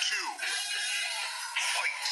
two. Fight.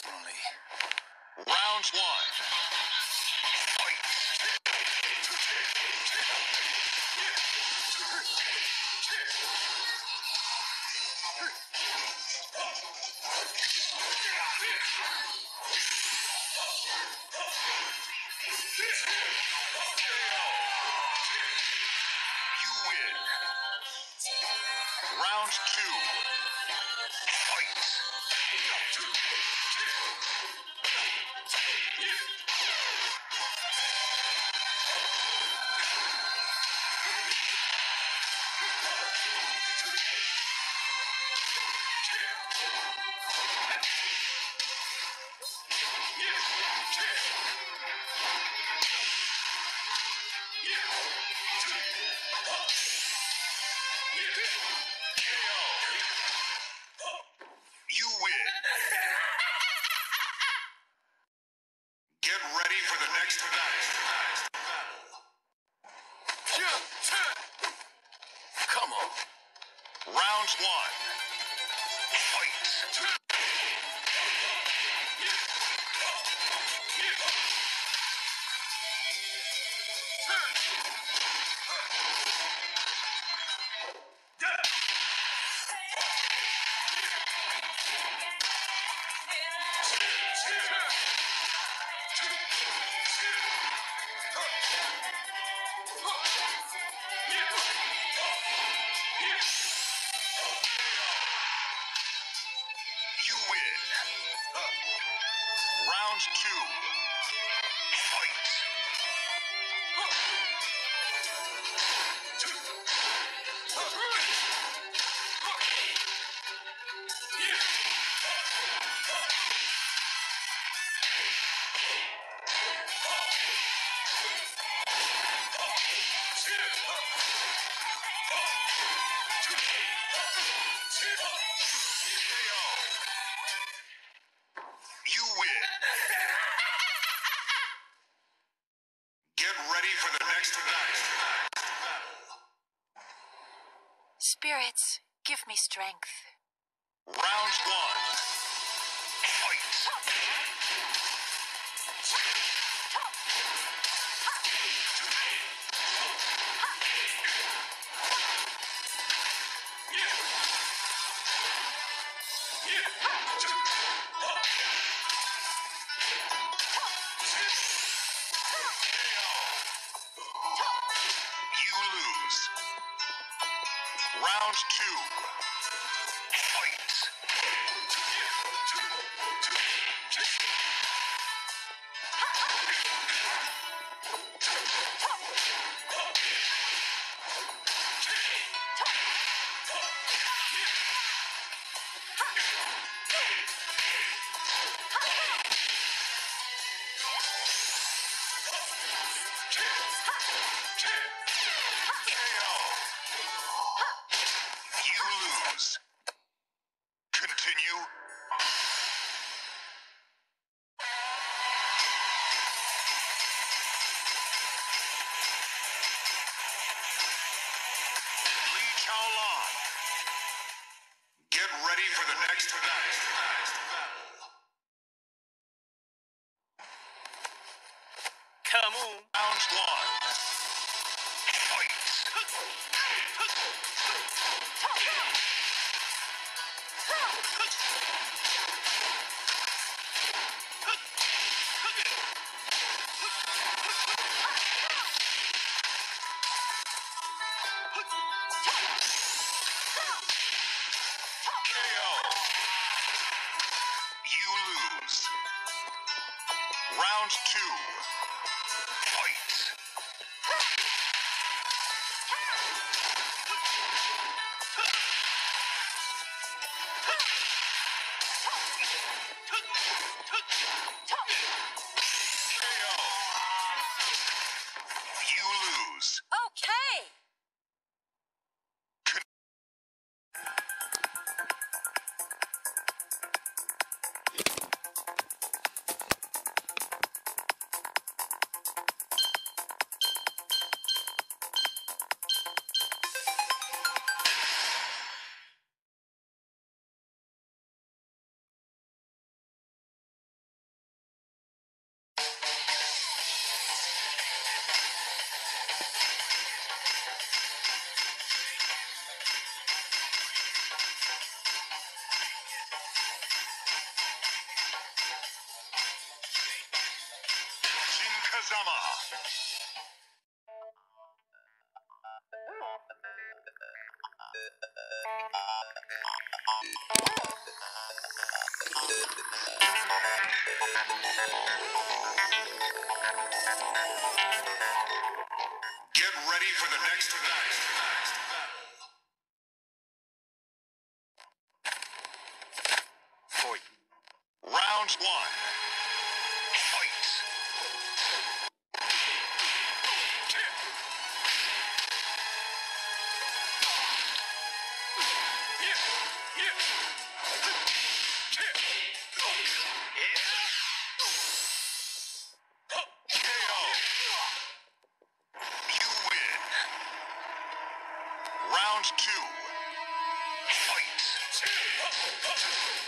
slowly. Round one. You win. Round two. Yes! Spirits, give me strength. Round one. Cube. Ready for the next battle. Round two. Kazama. Get ready for the next battle.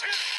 Yeah.